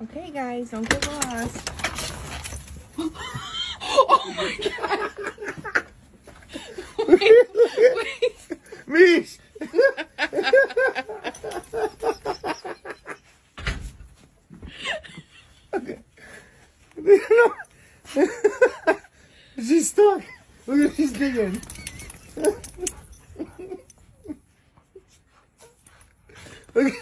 Okay, guys, don't get lost. oh my god. Mish! okay. she's stuck. Look at she's digging. Look.